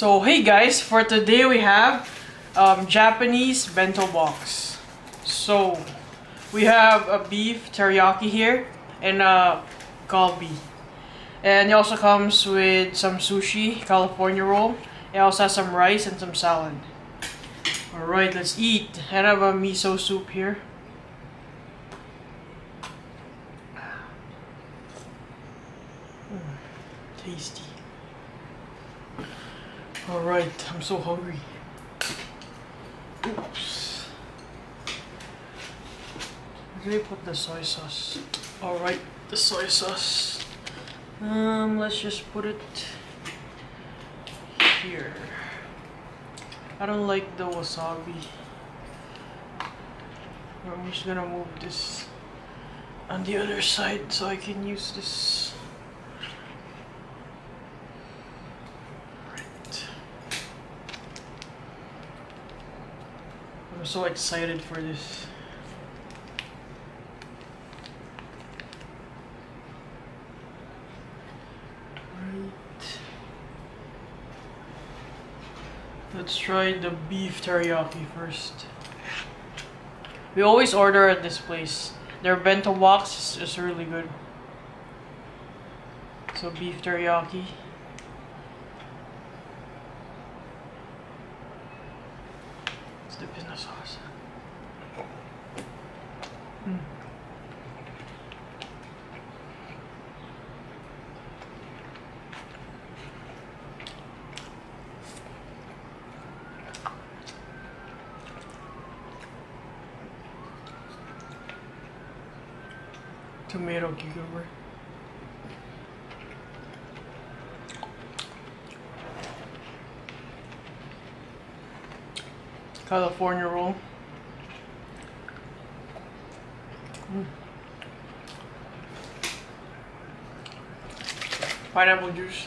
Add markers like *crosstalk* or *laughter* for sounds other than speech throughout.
So hey guys, for today we have um, Japanese bento box. So we have a beef teriyaki here and a galbi. And it also comes with some sushi, California roll. It also has some rice and some salad. Alright, let's eat. I have a miso soup here. Mm, tasty. Alright, I'm so hungry. Oops. Where did I put the soy sauce? Alright, the soy sauce. Um, let's just put it here. I don't like the wasabi. I'm just gonna move this on the other side so I can use this. Right. I'm so excited for this. Right. Let's try the beef teriyaki first. We always order at this place. Their bento box is, is really good. So beef teriyaki. Let's dip in the sauce. Mm. Tomato cucumber. California roll. Mm. Pineapple juice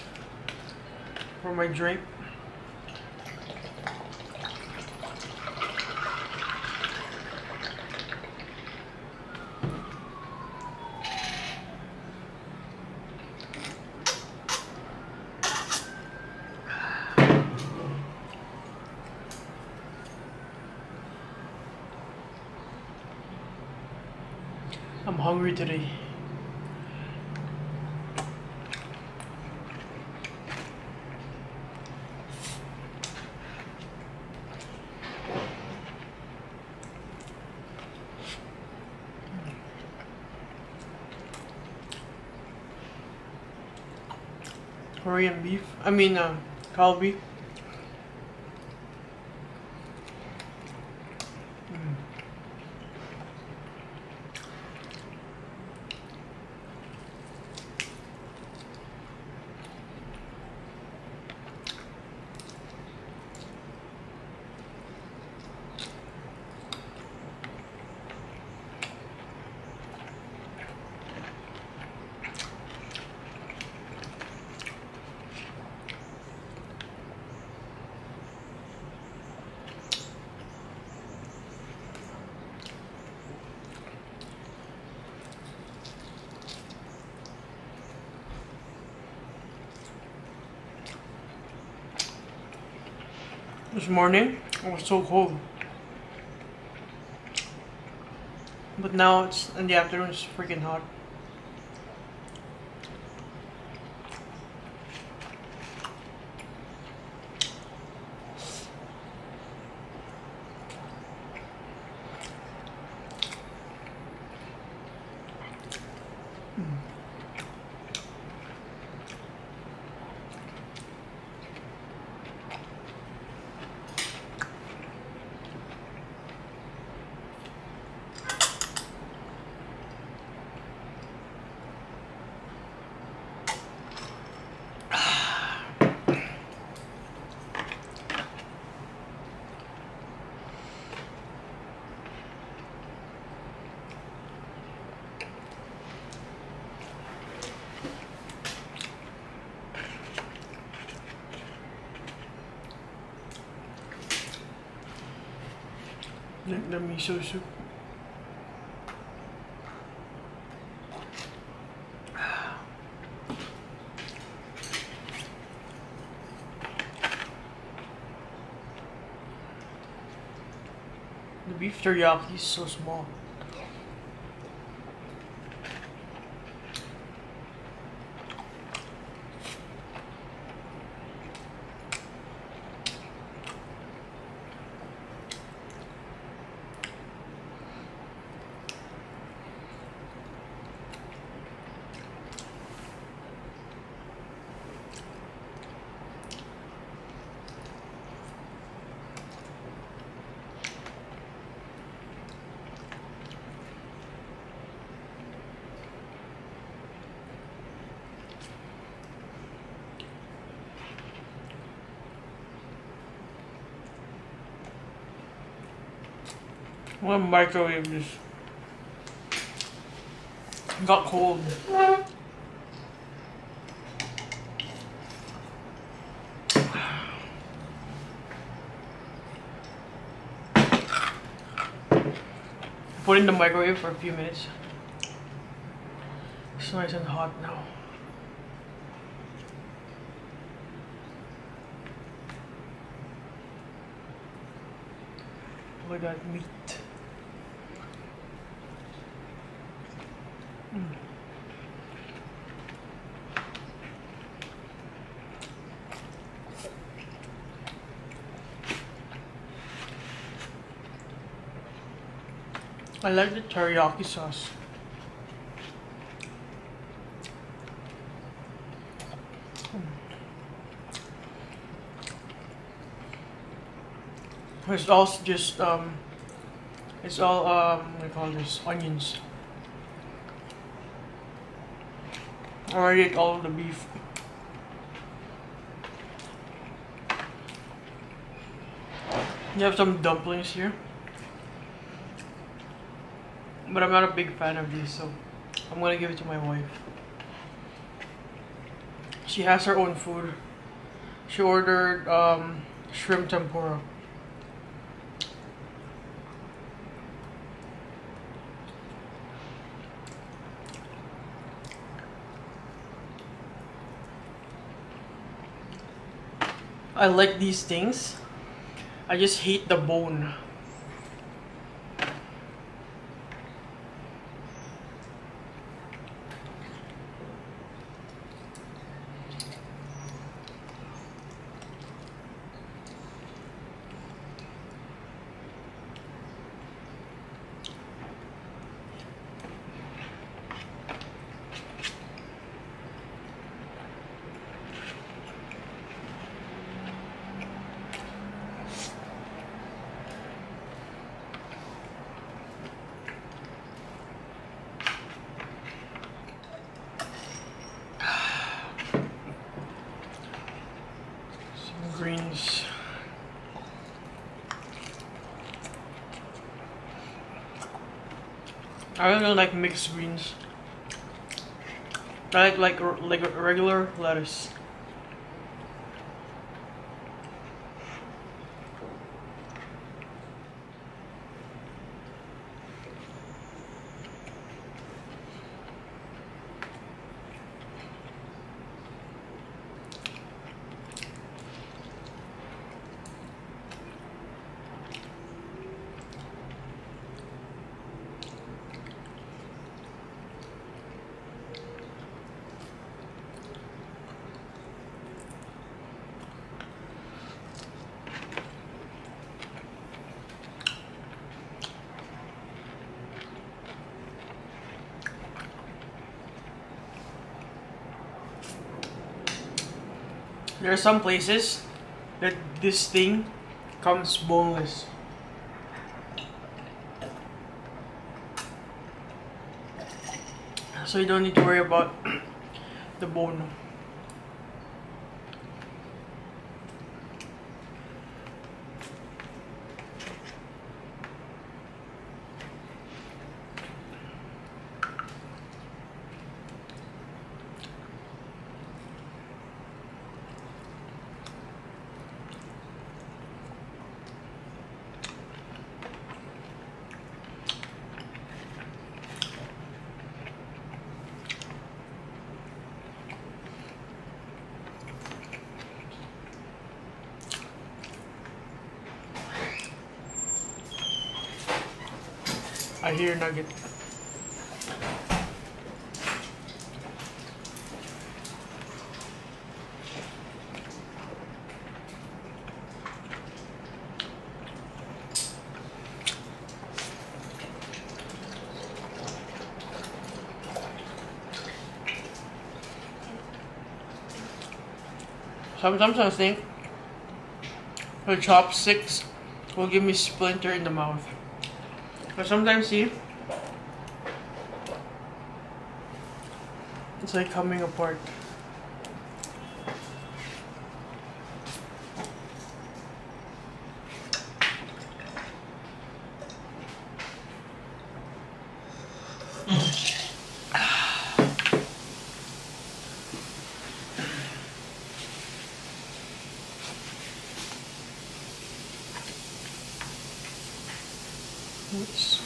for my drink. I'm hungry today. Korean beef. I mean, uh, kalbi. Mm. This morning, it was so cold. But now it's in the afternoon, it's freaking hot. Let, let me show you. The beef teriyaki is so small. I'm microwave just got cold. Put in the microwave for a few minutes. It's nice and hot now. Look at that meat. I like the teriyaki sauce. It's also just um, it's all um, what do call this? Onions. I already ate all the beef. You have some dumplings here. But I'm not a big fan of these, so I'm gonna give it to my wife. She has her own food. She ordered um, shrimp tempura. I like these things. I just hate the bone. Some greens. I don't really like mixed greens. I like like like regular lettuce. There are some places that this thing comes boneless. So you don't need to worry about *clears throat* the bone. I hear nugget. Sometimes I think the chopsticks will give me splinter in the mouth. But sometimes see, it's like coming apart. Oops.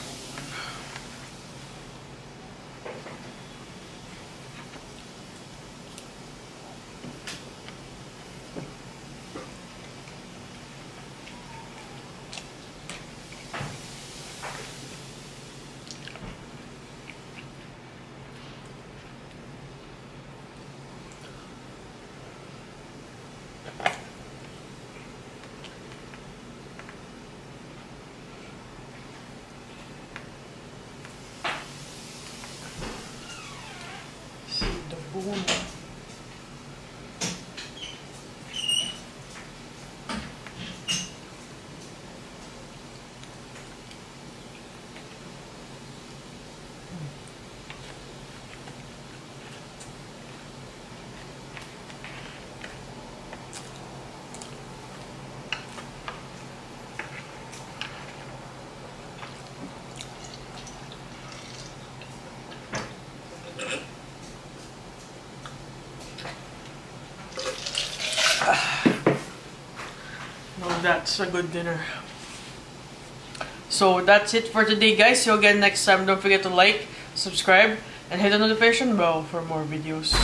See the that's a good dinner. So that's it for today, guys. See you again next time. Don't forget to like, subscribe, and hit the notification bell for more videos.